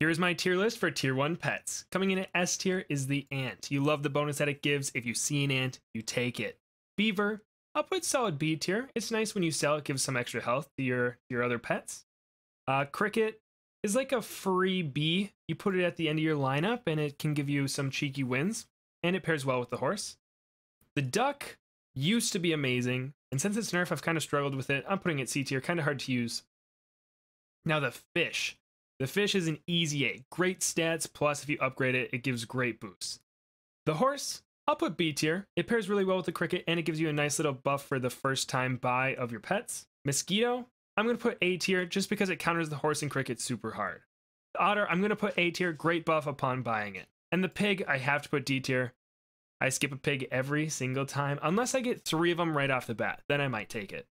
Here's my tier list for tier 1 pets. Coming in at S tier is the ant. You love the bonus that it gives. If you see an ant, you take it. Beaver, I'll put solid B tier. It's nice when you sell it, gives some extra health to your, your other pets. Uh, cricket is like a free B. You put it at the end of your lineup and it can give you some cheeky wins. And it pairs well with the horse. The duck used to be amazing. And since it's nerf, I've kind of struggled with it. I'm putting it C tier, kind of hard to use. Now the fish. The fish is an easy A. Great stats, plus if you upgrade it, it gives great boosts. The horse, I'll put B tier. It pairs really well with the cricket and it gives you a nice little buff for the first time buy of your pets. Mosquito, I'm going to put A tier just because it counters the horse and cricket super hard. The otter, I'm going to put A tier, great buff upon buying it. And the pig, I have to put D tier. I skip a pig every single time, unless I get three of them right off the bat. Then I might take it.